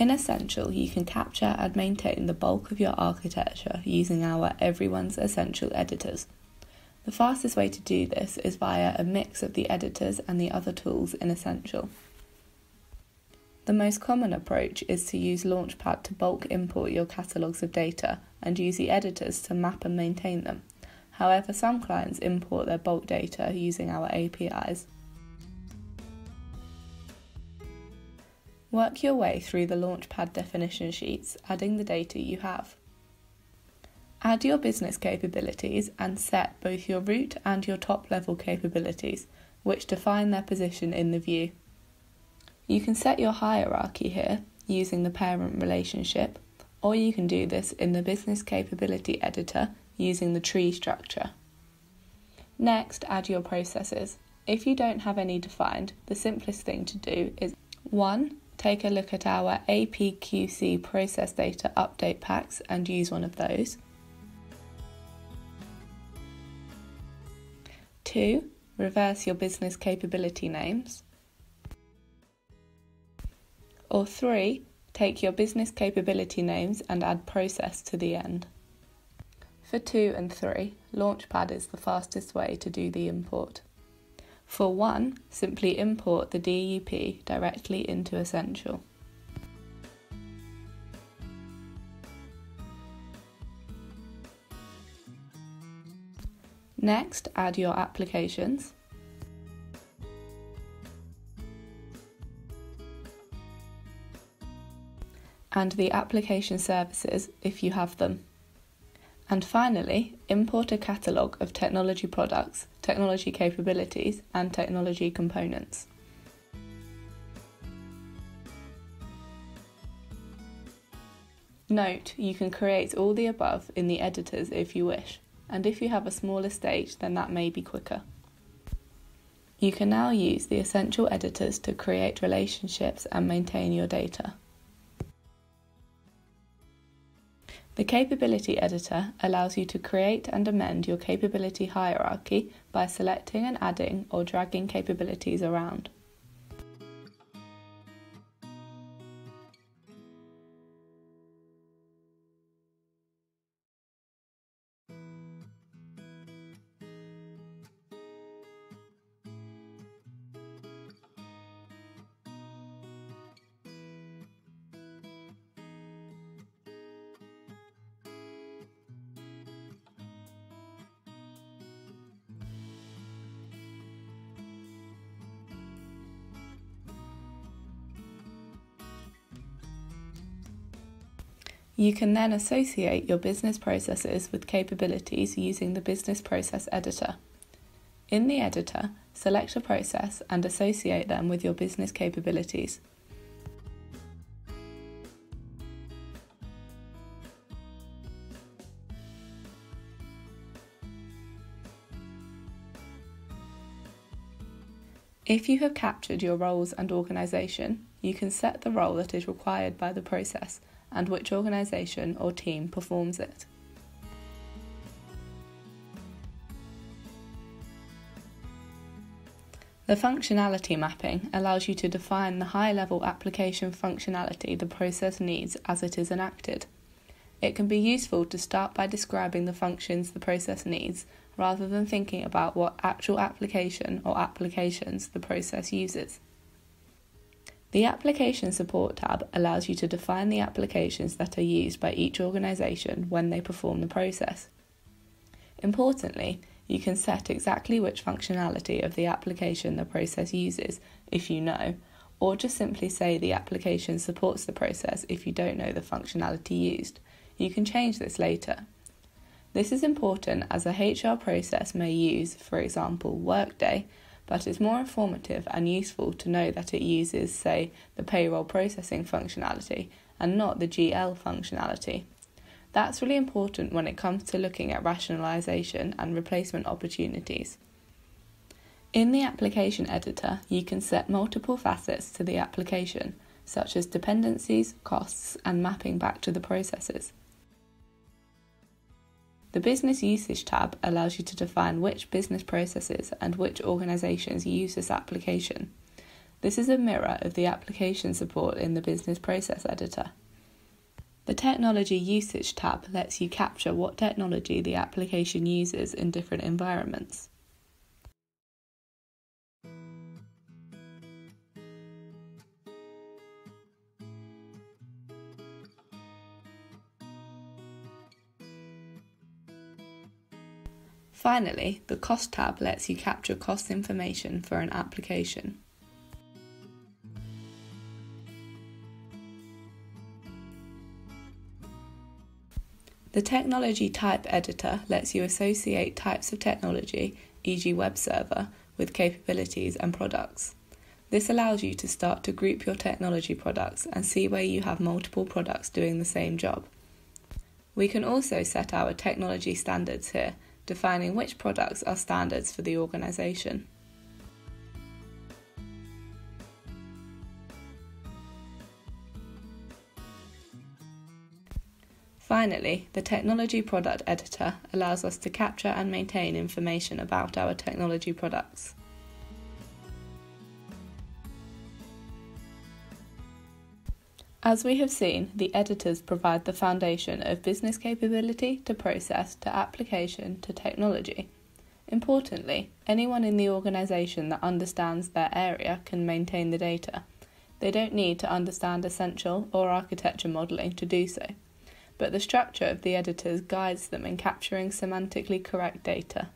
In Essential, you can capture and maintain the bulk of your architecture using our Everyone's Essential editors. The fastest way to do this is via a mix of the editors and the other tools in Essential. The most common approach is to use Launchpad to bulk import your catalogues of data and use the editors to map and maintain them. However, some clients import their bulk data using our APIs. Work your way through the Launchpad definition sheets, adding the data you have. Add your business capabilities and set both your root and your top level capabilities, which define their position in the view. You can set your hierarchy here using the parent relationship, or you can do this in the business capability editor using the tree structure. Next, add your processes. If you don't have any defined, the simplest thing to do is 1. Take a look at our APQC process data update packs and use one of those. 2. Reverse your business capability names. Or 3. Take your business capability names and add process to the end. For 2 and 3, Launchpad is the fastest way to do the import. For 1, simply import the DUP directly into Essential. Next, add your applications. And the application services if you have them. And finally, import a catalogue of technology products, technology capabilities, and technology components. Note, you can create all the above in the editors if you wish, and if you have a smaller stage, then that may be quicker. You can now use the essential editors to create relationships and maintain your data. The Capability Editor allows you to create and amend your capability hierarchy by selecting and adding or dragging capabilities around. You can then associate your business processes with capabilities using the Business Process Editor. In the editor, select a process and associate them with your business capabilities. If you have captured your roles and organisation, you can set the role that is required by the process and which organisation or team performs it. The functionality mapping allows you to define the high level application functionality the process needs as it is enacted. It can be useful to start by describing the functions the process needs rather than thinking about what actual application or applications the process uses. The Application Support tab allows you to define the applications that are used by each organisation when they perform the process. Importantly, you can set exactly which functionality of the application the process uses if you know, or just simply say the application supports the process if you don't know the functionality used. You can change this later. This is important as a HR process may use, for example, Workday but it's more informative and useful to know that it uses, say, the payroll processing functionality and not the GL functionality. That's really important when it comes to looking at rationalization and replacement opportunities. In the application editor, you can set multiple facets to the application, such as dependencies, costs, and mapping back to the processes. The Business Usage tab allows you to define which business processes and which organizations use this application. This is a mirror of the application support in the Business Process Editor. The Technology Usage tab lets you capture what technology the application uses in different environments. Finally, the Cost tab lets you capture cost information for an application. The Technology Type Editor lets you associate types of technology, e.g., web server, with capabilities and products. This allows you to start to group your technology products and see where you have multiple products doing the same job. We can also set our technology standards here, defining which products are standards for the organisation. Finally, the Technology Product Editor allows us to capture and maintain information about our technology products. As we have seen, the editors provide the foundation of business capability to process to application to technology. Importantly, anyone in the organisation that understands their area can maintain the data. They don't need to understand essential or architecture modelling to do so but the structure of the editors guides them in capturing semantically correct data.